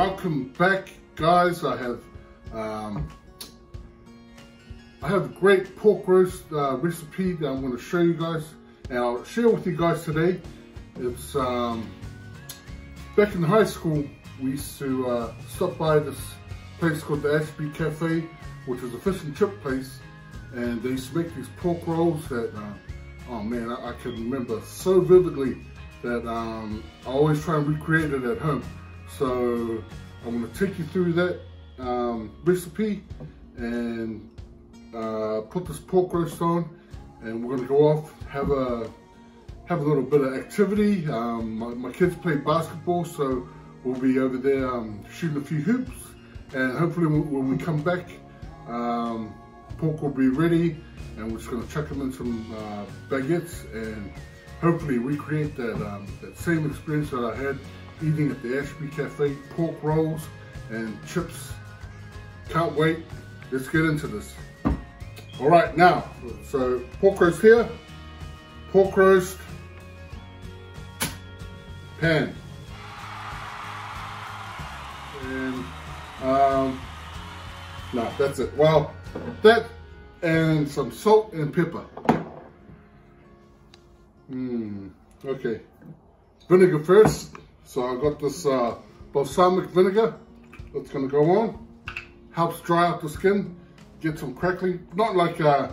welcome back, guys. I have um, I have a great pork roast uh, recipe that I'm going to show you guys, and I'll share with you guys today. It's um, back in high school. We used to uh, stop by this place called the Ashby Cafe, which is a fish and chip place, and they used to make these pork rolls that, uh, oh man, I, I, can remember so vividly that um, I always try and recreate it at home. So I'm gonna take you through that um, recipe and uh, put this pork roast on and we're gonna go off, have a have a little bit of activity. Um, my, my, kids play basketball, so we'll be over there um, shooting a few hoops and hopefully when we come back, um, pork will be ready and we're just gonna chuck them in some uh, baguettes and hopefully recreate that, um, that same experience that I had eating at the Ashby Cafe, pork rolls and chips. Can't wait. Let's get into this. All right, now, so pork roast here, pork roast, pan. And, um, no, that's it. Well, that and some salt and pepper. Mmm, okay. Vinegar first. So I've got this uh, balsamic vinegar that's gonna go on. Helps dry out the skin, get some crackling. Not like, uh,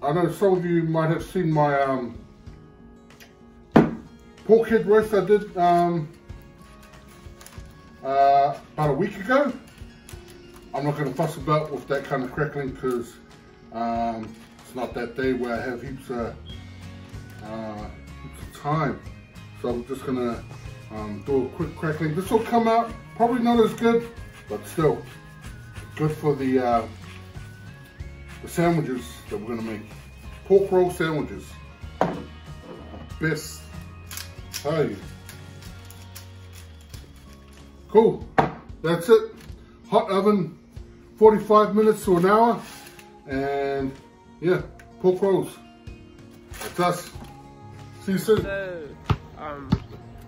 I know some of you might have seen my um, pork head roast I did um, uh, about a week ago. I'm not gonna fuss about with that kind of crackling because um, it's not that day where I have heaps of, uh, heaps of time. So I'm just gonna um, do a quick crackling. This will come out probably not as good, but still good for the, uh, the sandwiches that we're gonna make. Pork roll sandwiches. Best. You. Cool. That's it. Hot oven, 45 minutes to an hour. And yeah, pork rolls. That's us. See you soon. Um,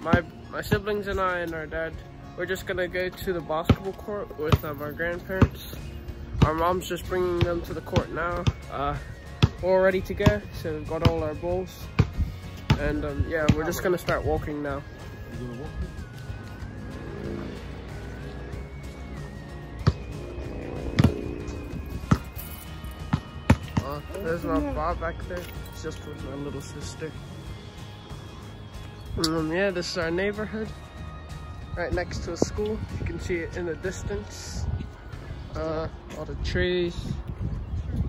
my my siblings and I and our dad, we're just gonna go to the basketball court with um, our grandparents. Our mom's just bringing them to the court now. Uh, we're all ready to go, so we've got all our balls. And um, yeah, we're just gonna start walking now. Uh, there's my bar back there. It's just with my little sister. Um, yeah, this is our neighborhood. Right next to a school. You can see it in the distance. Uh, all the trees.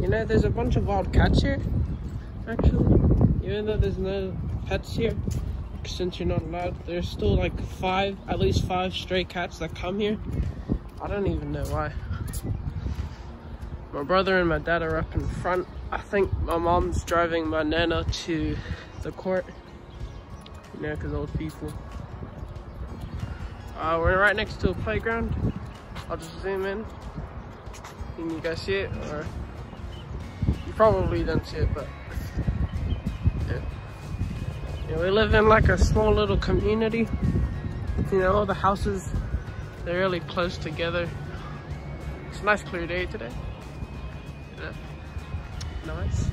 You know, there's a bunch of wild cats here, actually. Even though there's no pets here, since you're not allowed, there's still like five, at least five stray cats that come here. I don't even know why. My brother and my dad are up in front. I think my mom's driving my nana to the court. Because old people. Uh, we're right next to a playground. I'll just zoom in. Can you guys see it? Or you probably don't see it, but yeah. yeah. We live in like a small little community. You know, all the houses, they're really close together. It's a nice clear day today. Yeah. Nice.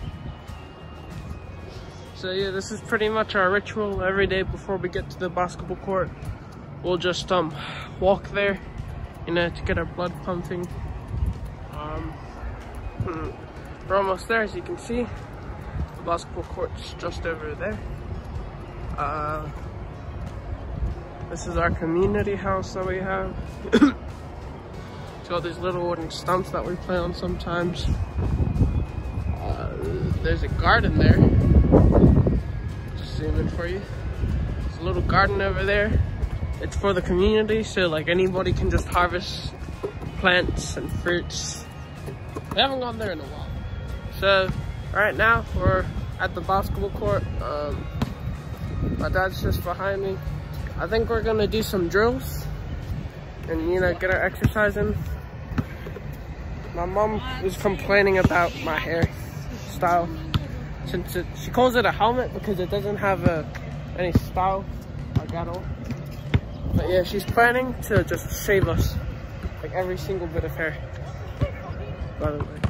So yeah, this is pretty much our ritual every day before we get to the basketball court. We'll just um walk there, you know, to get our blood pumping. Um, hmm, we're almost there, as you can see. The basketball court's just over there. Uh, this is our community house that we have. it's got these little wooden stumps that we play on sometimes. Uh, there's a garden there in for you. There's a little garden over there. It's for the community, so like anybody can just harvest plants and fruits. We haven't gone there in a while. So right now we're at the basketball court. Um, my dad's just behind me. I think we're gonna do some drills and you know get our exercise in. My mom is complaining about my hairstyle since it, she calls it a helmet because it doesn't have a, any style like at all. But yeah, she's planning to just shave us. Like every single bit of hair. By the way.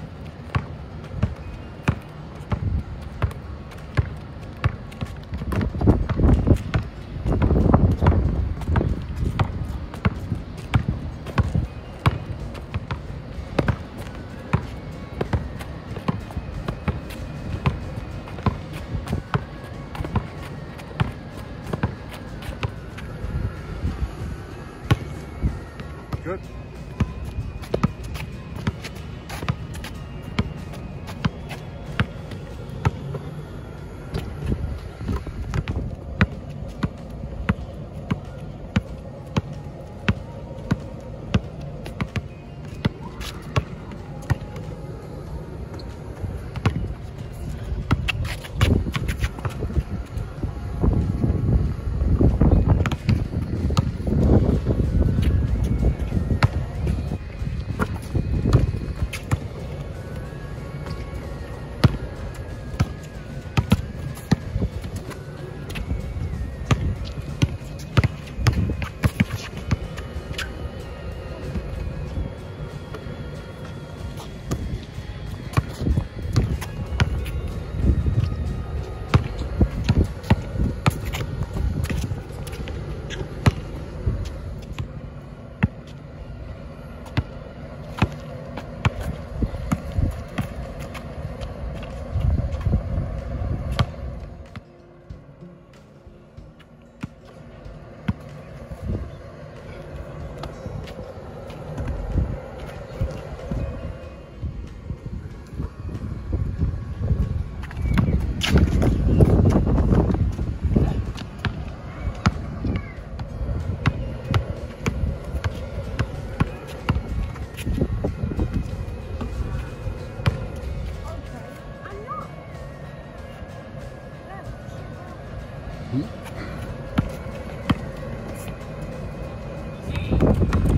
Good.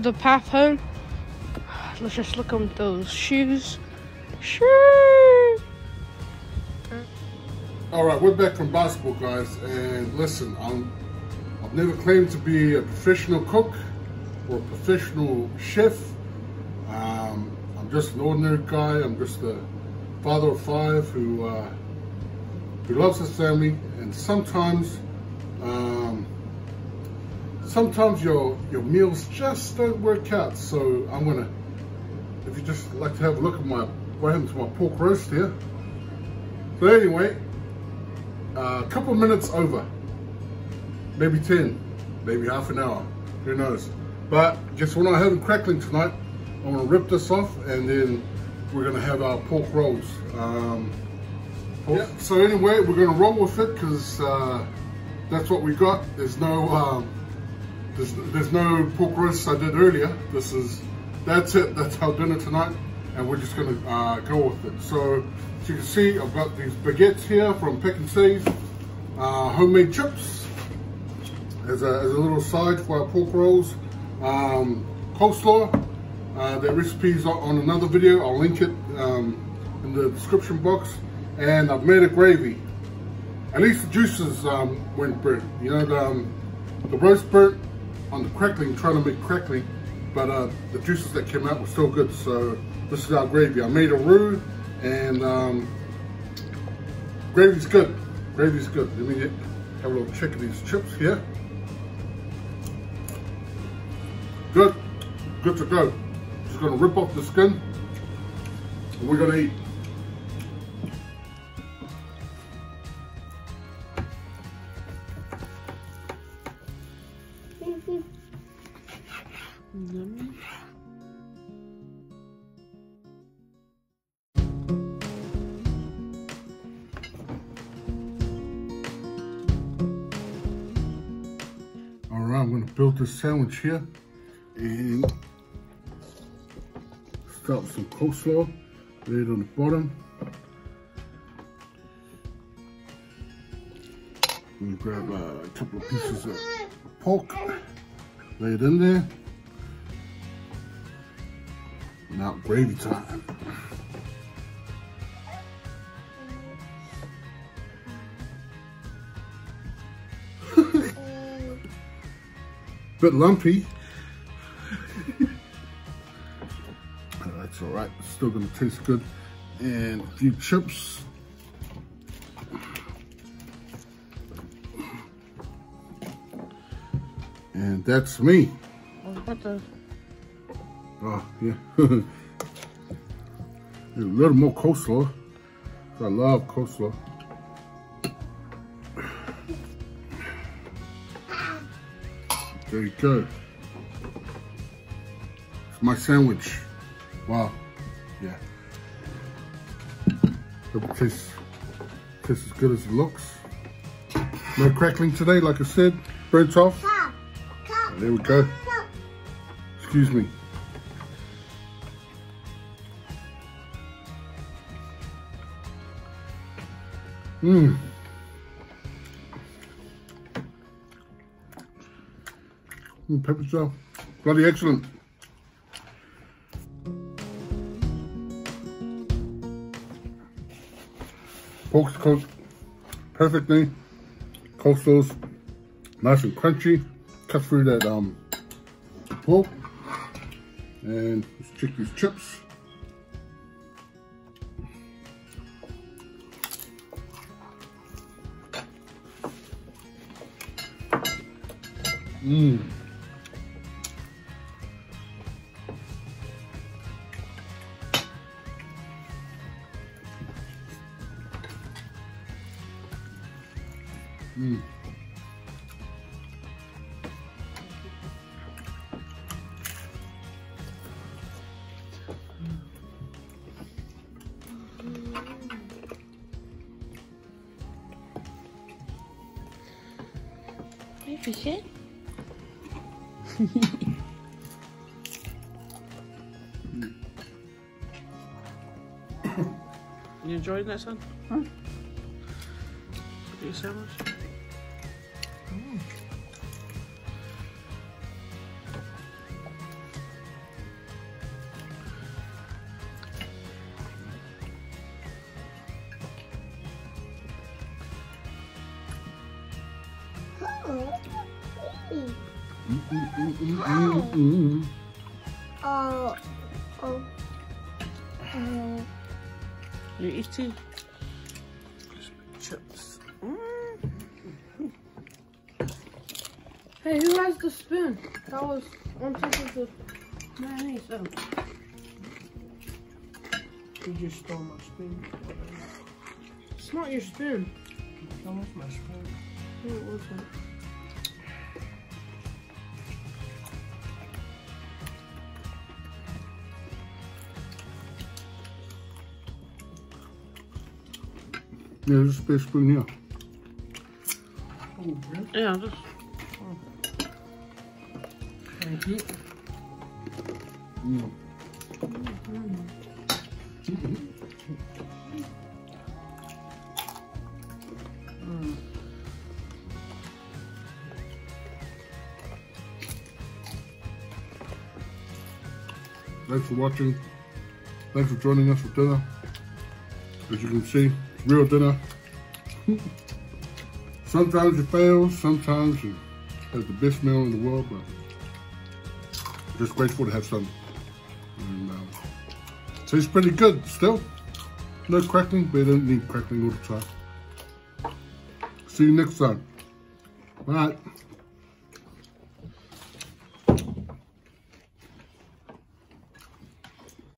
Is the path home. Let's just look at those shoes. Sure. All right, we're back from basketball, guys. And listen, I'm, I've never claimed to be a professional cook or a professional chef. Um, I'm just an ordinary guy. I'm just a father of five who uh, who loves his family, and sometimes, um, sometimes your your meals just don't work out. So I'm gonna, if you just like to have a look at my what happened to my pork roast here. So anyway, a couple minutes over, maybe 10, maybe half an hour, who knows. But just when I have it crackling tonight, I'm gonna rip this off and then we're gonna have our pork rolls. Um, yeah, so anyway, we're gonna roll with it because uh, that's what we got. There's no, um, there's, there's no pork roast I did earlier. This is, that's it, that's our dinner tonight and we're just gonna uh, go with it. So, as you can see, I've got these baguettes here from Pick and Save, uh, homemade chips as a, as a little side for our pork rolls. Um, coleslaw, uh, that recipe is on another video. I'll link it um, in the description box. And I've made a gravy. At least the juices um, went burnt. You know, the, um, the roast burnt on the crackling, trying to make crackling, but uh, the juices that came out were still good. So this is our gravy. I made a roux and um, gravy's good. Gravy's good. Let me get, have a little check of these chips here. Good, good to go. Just gonna rip off the skin and we're gonna eat. Build this sandwich here and start with some coleslaw, lay it on the bottom. And grab uh, a couple of pieces of pork, lay it in there. Now gravy time. Bit lumpy. That's all right. It's still gonna taste good. And a few chips. And that's me. Oh, what the? Oh, yeah. a little more coleslaw. I love coleslaw. There you go. It's my sandwich. Wow. Yeah. It tastes, tastes as good as it looks. No crackling today, like I said. Burnt off. There we go. Excuse me. Mmm. Mm, pepper sauce. Bloody excellent. Pork's cooked perfectly. Coleslaw's nice and crunchy. Cut through that um pork. And let's check these chips. Mmm. Hey, fishy. you enjoying that, son? Huh? Your sandwich? Mm, mm, mm, mm. Oh, oh, oh. You eating? Chips. Hey, who has the spoon? That was on top of the mayonnaise. Oh. You just stole my spoon. It's not your spoon. That was my spoon. No, it wasn't. Yeah, spare spoon here. Yeah, just. Thank you. Mm. Thanks for watching. Thanks for joining us for dinner. As you can see, real dinner. sometimes you fail, sometimes you have the best meal in the world, but just grateful to have some. And, um, tastes pretty good still. No crackling, but you don't need crackling all the time. See you next time. Bye.